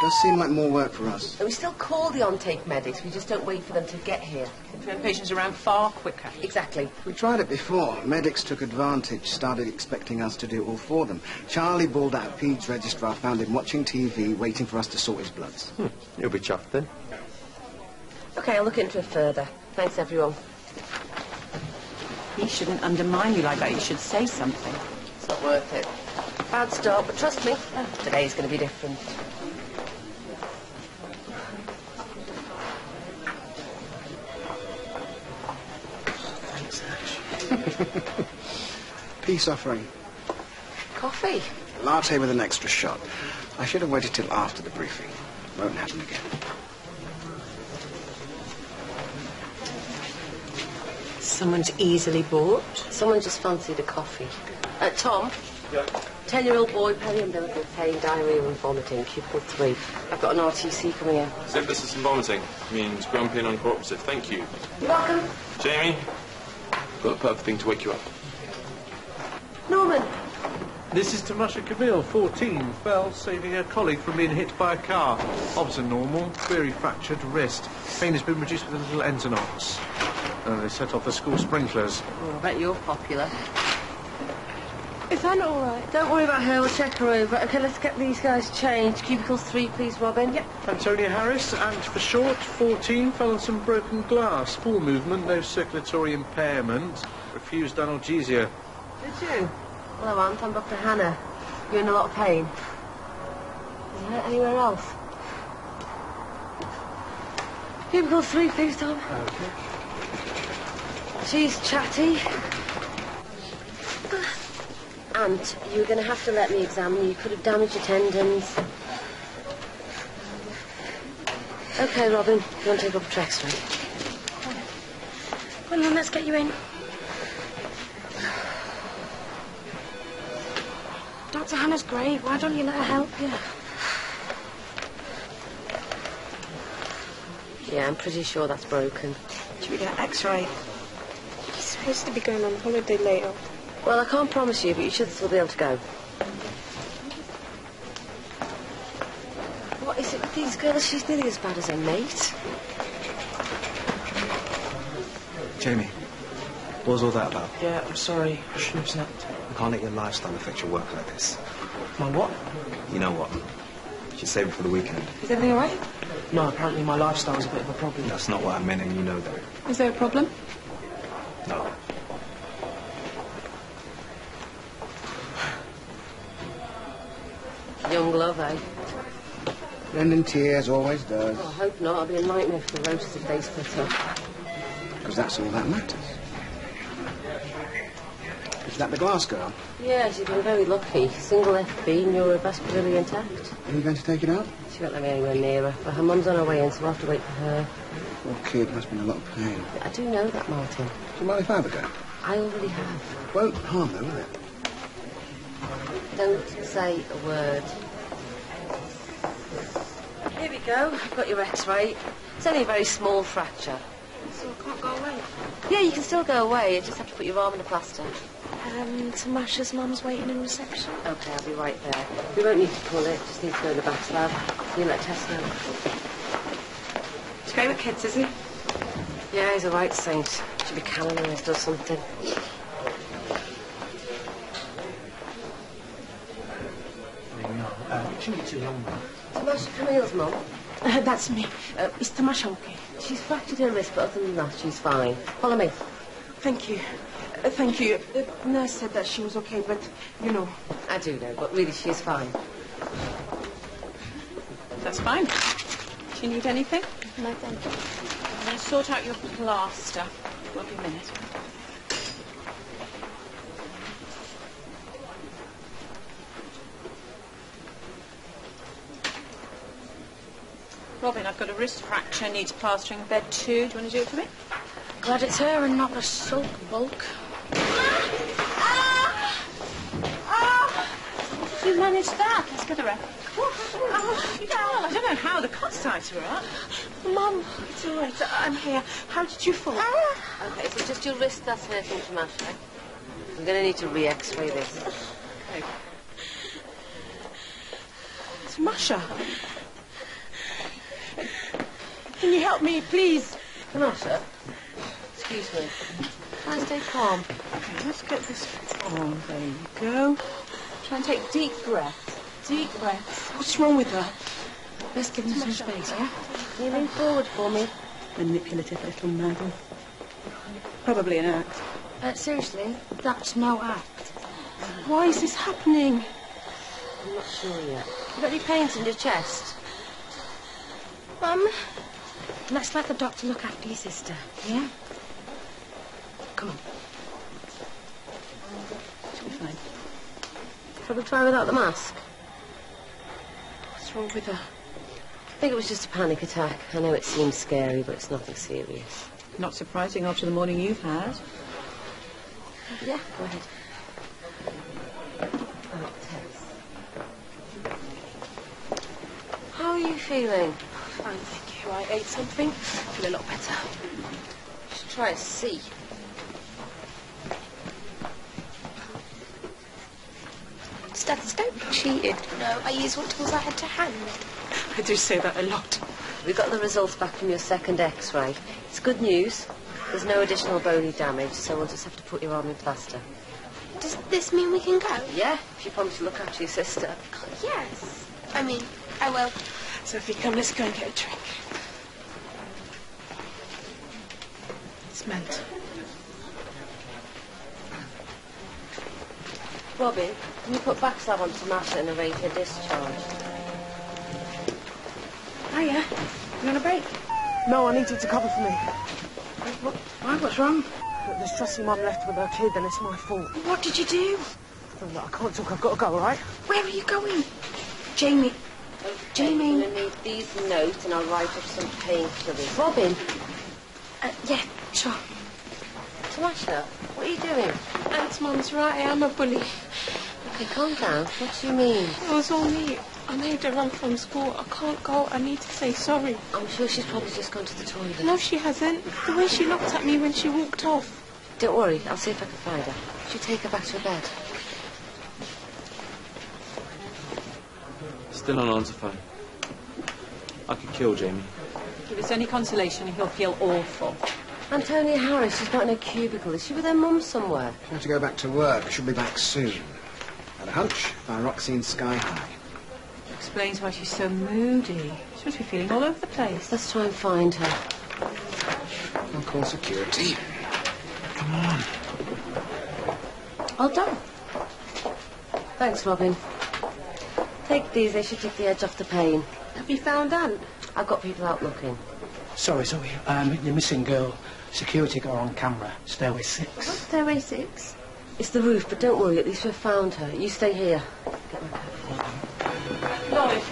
Does seem like more work for us. And we still call the on-take medics, we just don't wait for them to get here. We turn patients around far quicker. Exactly. We tried it before. Medics took advantage, started expecting us to do it all for them. Charlie balled out Pete's registrar, found him watching TV, waiting for us to sort his bloods. Hmm. You'll be chuffed then. Okay, I'll look into it further. Thanks, everyone. He shouldn't undermine you like that. You should say something. It's not worth it. Bad start, but trust me, today's going to be different. Peace offering. Coffee. Latte with an extra shot. I should have waited till after the briefing. Won't happen again. Someone's easily bought. Someone just fancied a coffee. Uh, Tom? Yeah. Ten-year-old boy, peri-umbilical pain, diarrhea and vomiting, cubicle three. I've got an RTC coming in. Syphilis and vomiting means grumpy and uncooperative. Thank you. You're welcome. Jamie, got the perfect thing to wake you up. Norman. This is Tamasha Camille, 14, fell saving her colleague from being hit by a car. Obs are normal, query fractured wrist. Pain has been reduced with a little Entonox. Uh, they set off the school sprinklers. Oh, I bet you're popular. Is that all right? Don't worry about her, we'll check her over. Okay, let's get these guys changed. Cubicles three, please, Robyn. Yep. Antonia Harris, and for short, 14, fell on some broken glass. Full movement, no circulatory impairment. Refused analgesia. Did you? Hello, Ant. I'm Dr. Hanna. You're in a lot of pain. Is it hurt anywhere else? Cubicle three, please, Tom. Okay. She's chatty. Ant, you're going to have to let me examine you. You could have damaged your tendons. Okay, Robyn. You want to take up a X-ray? Well, then let's get you in. Dr. Hanna's great. Why don't you let her help you? Yeah, I'm pretty sure that's broken. Should we get an X-ray? She's supposed to be going on holiday later. Well, I can't promise you, but you should still be able to go. What is it with these girls? She's nearly as bad as her mate. Jamie, what was all that about? Yeah, I'm sorry. I shouldn't have snapped. I can't let your lifestyle affect your work like this. My what? You know what? You should save it for the weekend. Is everything all right? No, apparently my lifestyle's a bit of a problem. That's not what I meant, and you know that. Is there a problem? No. Eh? Lending tears always does. Oh, I hope not. I'll be a nightmare for the rotors if they split up. Because that's all that matters. Is that the glass girl? Yeah, she's been very lucky. Single FB, neurovascularly intact. Are you going to take it out? She won't let me anywhere near her. But her mum's on her way in, so we'll have to wait for her. Poor kid must be in a lot of pain. I do know that, Martin. Do you mind if I have a go? I already have. Won't harm though, will it? Don't say a word. Here we go. I've got your x-ray. It's only a very small fracture. So I can't go away. Yeah, you can still go away. You just have to put your arm in a plaster. Um, Tamasha's mum's waiting in reception. Okay, I'll be right there. We won't need to pull it. Just need to go to the back lab. You let Tess know. He's great with kids, isn't he? Yeah, he's a right saint. Should be canonised or something. Uh, it shouldn't be too long, though. Tamasha Camille's mum. Uh, that's me. Uh, is Tamasha okay? She's fractured her wrist, but other than that, she's fine. Follow me. Thank you. Uh, thank you. The nurse said that she was okay, but, you know. I do know, but really, she's fine. That's fine. Do you need anything? No, thank you. I'm going to sort out your plaster. Won't be a minute. Robyn, I've got a wrist fracture, needs plastering. Bed two. Do you want to do it for me? Glad it's her and not the sulk bulk. You managed that. Let's get her out. Oh, you. I don't know how. The to her up. Mum. It's all right. I'm here. How did you fall? Okay, so just your wrist that's hurting, Tamasha. I'm going to need to re-x-ray this. Okay. It's Masha. Can you help me, please? Come on, sir. excuse me. Try and stay calm. Okay, let's get this on. There you go. Try and take deep breaths. Deep breaths. What's wrong with her? Let's give him some space, yeah? Can you lean forward for me? Manipulative little madam. Probably an act. Uh, seriously, that's no act. Why is this happening? I'm not sure yet. You got any pains in your chest? Mum, let's let the doctor look after your sister, yeah? Come on. She'll be fine. Shall we try without the mask? What's wrong with her? I think it was just a panic attack. I know it seems scary, but it's nothing serious. Not surprising after the morning you've had. Yeah, go ahead. Oh, How are you feeling? Fine. I ate something. I Feel a lot better. Just try a C. Stethoscope? Cheated. No, I used what tools I had to hand. I do say that a lot. We got the results back from your second X-ray. It's good news. There's no additional bony damage, so we'll just have to put your arm in plaster. Does this mean we can go? Yeah, if you promise to look after your sister. Oh, Yes. I mean, I will. Sophie, come, let's go and get a drink. Meant. Robyn, can you put backslab on Tamasha and arrange her discharge? Hiya. You on a break? No, I need you to cover for me. What, why, what's wrong? Look, There's Jessie Mum left with her kid, and it's my fault. What did you do? Look, I can't talk. I've got to go, all right? Where are you going? Jamie. Jamie. I'm going to need these notes and I'll write up some painkillers. Robyn, Uh, yeah, sure. Tamasha, what are you doing? Aunt Mum's right. I am a bully. Okay, calm down. What do you mean? It was all me. I made her run from school. I can't go. I need to say sorry. I'm sure she's probably just gone to the toilet. No, she hasn't. The way she looked at me when she walked off. Don't worry, I'll see if I can find her. Should take her back to her bed. Still on answer phone. I could kill Jamie. If it's any consolation, he'll feel awful. Antonia Harris, she's not in a cubicle. Is she with her mum somewhere? She had to go back to work. She'll be back soon. Had a hunch. Thyroxine sky high. Explains why she's so moody. She must be feeling all over the place. Let's try and find her. I'll call security. Come on. All done. Thanks, Robyn. Take these, they should take the edge off the pain. Have you found Ant? I've got people out looking. Sorry, Zoe. Um, the missing girl. Security got her on camera. Stairway six. Stairway six. It's the roof, but don't worry, at least we've found her. You stay here. Get my coat. Lloyd,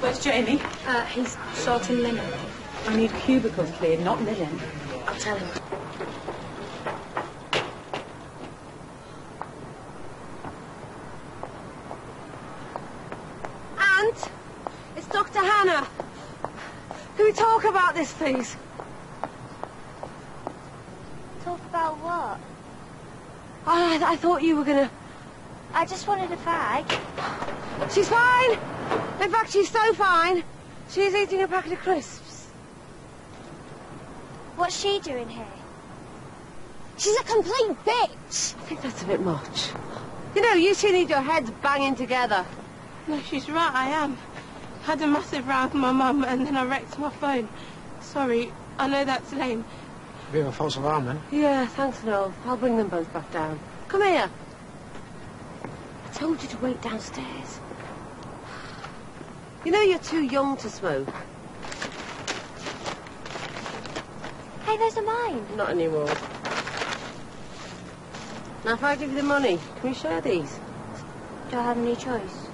where's Jamie? Uh, he's sorting linen. I need cubicles cleared, not linen. I'll tell him. Ant, it's Dr. Hanna. Can we talk about this, please? Talk about what? I, I thought you were gonna. I just wanted a fag. She's fine. In fact, she's so fine. She's eating a packet of crisps. What's she doing here? She's a complete bitch. I think that's a bit much. You know, you two need your heads banging together. No, she's right, I am. Had a massive row with my mum and then I wrecked my phone. Sorry, I know that's lame. Bit of a false alarm, then. Yeah, thanks, Noel. I'll bring them both back down. Come here. I told you to wait downstairs. You know you're too young to smoke. Hey, those are mine. Not anymore. Now, if I give you the money, can we share these? Do I have any choice?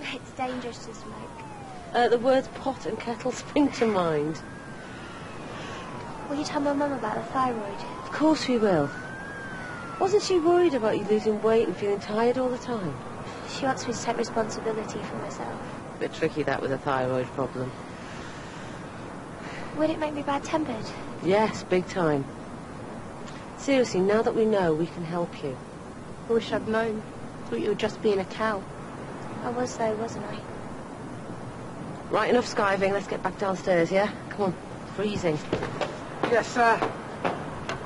It's dangerous to smoke. Uh, the words pot and kettle spring to mind. Will you tell my mum about the thyroid? Of course we will. Wasn't she worried about you losing weight and feeling tired all the time? She wants me to take responsibility for myself. Bit tricky that with a thyroid problem. Would it make me bad-tempered? Yes, big time. Seriously, now that we know, we can help you. I wish I'd known. thought you were just being a cow. I was though, wasn't I? Right, enough skiving. Let's get back downstairs, yeah? Come on. Freezing. Yes, sir.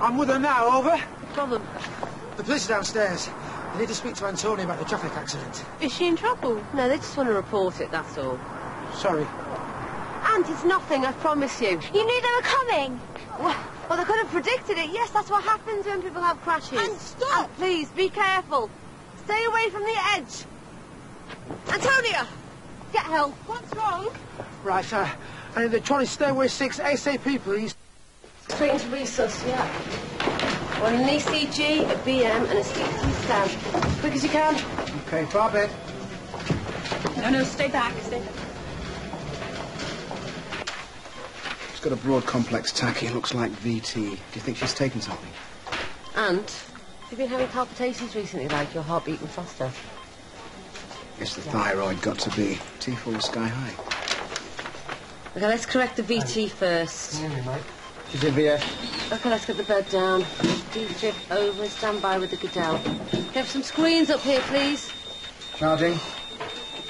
I'm with her now, over. Problem? The police are downstairs. They need to speak to Antonia about the traffic accident. Is she in trouble? No, they just want to report it, that's all. Sorry. Ant, it's nothing, I promise you. You knew they were coming. Well, well, they could have predicted it. Yes, that's what happens when people have crashes. And stop! And please, be careful. Stay away from the edge. Antonia! Get help. What's wrong? Right, uh, I need the trolley stairway 6 ASAP, please. Straight into resus, yeah. Want an ECG, a BM, and a CT scan. As quick as you can. Okay, far bed. No, no, stay back. Stay back. She's got a broad complex tachy. Looks like VT. Do you think she's taken something? And, have you been having palpitations recently, like your heart beating faster? Guess the thyroid got to be T4 sky high. Okay, let's correct the VT first. She's in VF. Okay, let's get the bed down. D-strip over, stand by with the Goodell. Can have some screens up here, please? Charging. Okay,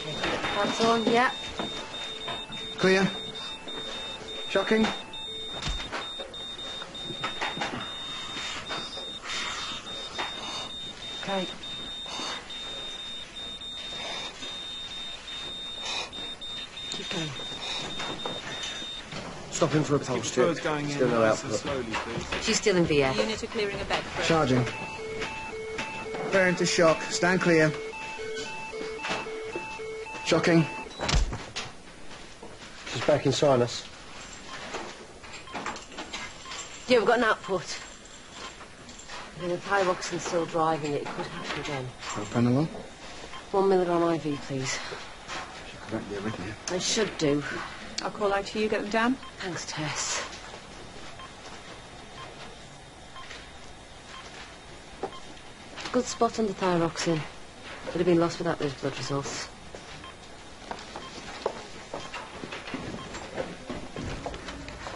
get the pads on, yeah. Clear. Shocking. Keep going. Stopping for a pulse check. Birds going in Still no output. slowly. She's still in VF. Unit are clearing a bed for. Charging. Bear into shock. Stand clear. Shocking. She's back in sinus. Yeah, we've got an output. And if thyroxin's still driving it, it could happen again. Propranolol. One milligram IV, please. Should correct the arrhythmia. I should do. I'll call out to you, get them down. Thanks, Tess. Good spot on the thyroxine. Would have been lost without those blood results.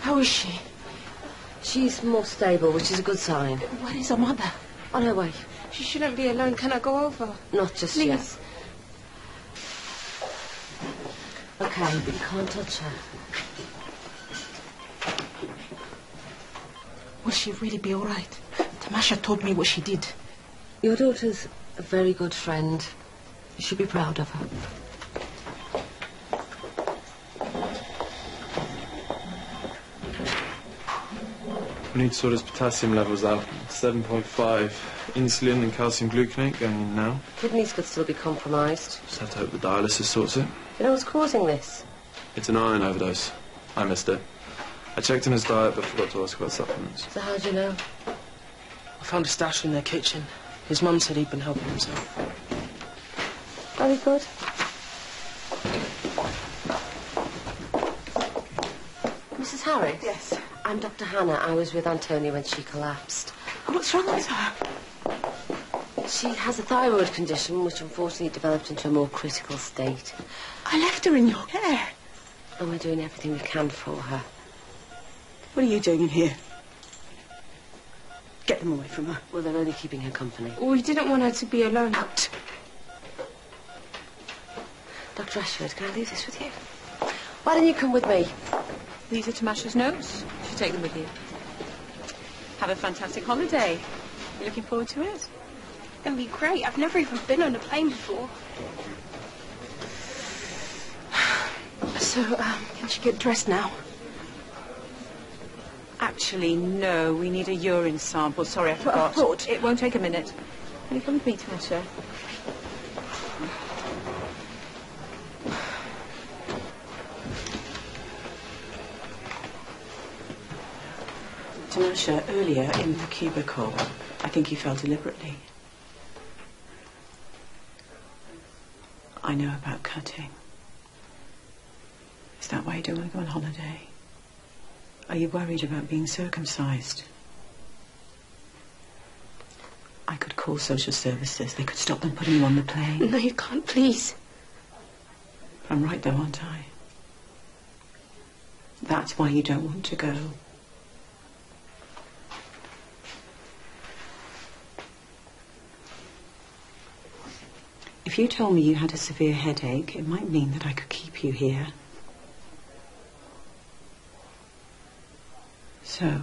How is she? She's more stable, which is a good sign. Where is her mother? On her way. She shouldn't be alone. Can I go over? Not just Please. yet. Okay, but you can't touch her. Will she really be all right? Tamasha told me what she did. Your daughter's a very good friend. You should be proud of her. Need to sort his potassium levels out. 7.5. Insulin and calcium gluconate going in now. Kidneys could still be compromised. Just have to hope the dialysis sorts it. You know what's causing this? It's an iron overdose. I missed it. I checked in his diet but forgot to ask about supplements. So how do you know? I found a stash in their kitchen. His mum said he'd been helping himself. Very good. Mrs. Harris? Yes. I'm Dr. Hanna. I was with Antonia when she collapsed. What's wrong with her? She has a thyroid condition which unfortunately developed into a more critical state. I left her in your care. And we're doing everything we can for her. What are you doing in here? Get them away from her. Well, they're only keeping her company. Oh, we didn't want her to be alone. Out. Dr. Ashford, can I leave this with you? Why don't you come with me? These are Tamasha's notes. Take them with you. Have a fantastic holiday. You looking forward to it? It's going to be great. I've never even been on a plane before. So, um, can she get dressed now? Actually, no. We need a urine sample. Sorry, I forgot. thought- It won't take a minute. Will you come with me, Tamasha? Tamasha, earlier in the cubicle, I think you fell deliberately. I know about cutting. Is that why you don't want to go on holiday? Are you worried about being circumcised? I could call social services. They could stop them putting you on the plane. No, you can't, please. I'm right though, aren't I? That's why you don't want to go. If you told me you had a severe headache, it might mean that I could keep you here. So,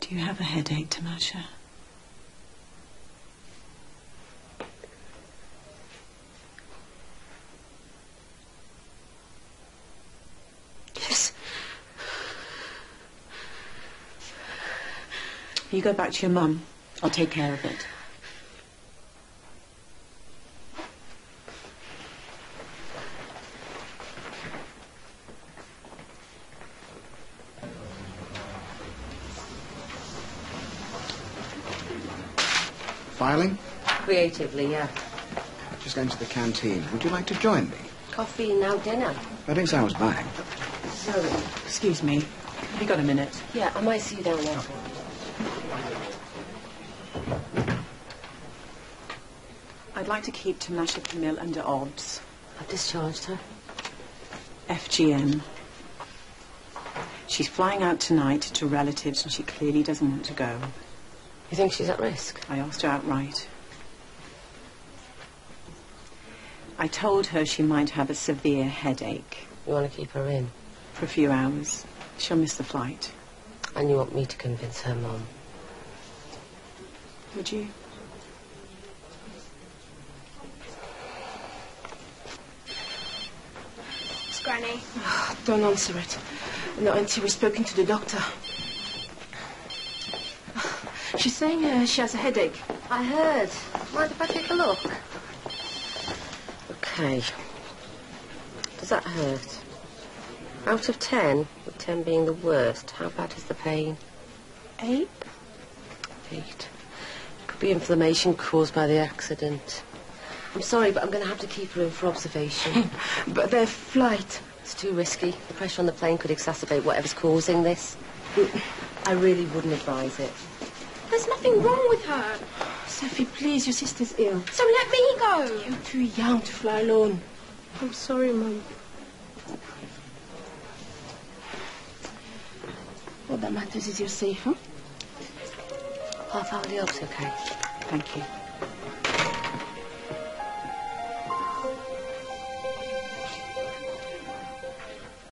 do you have a headache, Tamasha? Yes. You go back to your mum. I'll take care of it. Filing? Creatively, yeah. Just going to the canteen. Would you like to join me? Coffee and now dinner. Wedding hour's back. Zoe. Excuse me. Have you got a minute? Yeah, I might see you down there. I'd like to keep Tamasha Camille under obs. I've discharged her. FGM. She's flying out tonight to relatives and she clearly doesn't want to go. You think she's at risk? I asked her outright. I told her she might have a severe headache You want to keep her in? for a few hours. She'll miss the flight. And you want me to convince her mum? Would you? Don't answer it. Not until we've spoken to the doctor. She's saying uh, she has a headache. I heard. Mind if I take a look? Okay. Does that hurt? Out of ten, with ten being the worst, how bad is the pain? Eight? Eight. Could be inflammation caused by the accident. I'm sorry, but I'm going to have to keep her in for observation. But their flight. It's too risky. The pressure on the plane could exacerbate whatever's causing this. I really wouldn't advise it. There's nothing wrong with her. Sophie, please, your sister's ill. So let me go. You're too young to fly alone. I'm sorry, Mum. All that matters is you're safe, huh? Half hour the ob's okay. Thank you.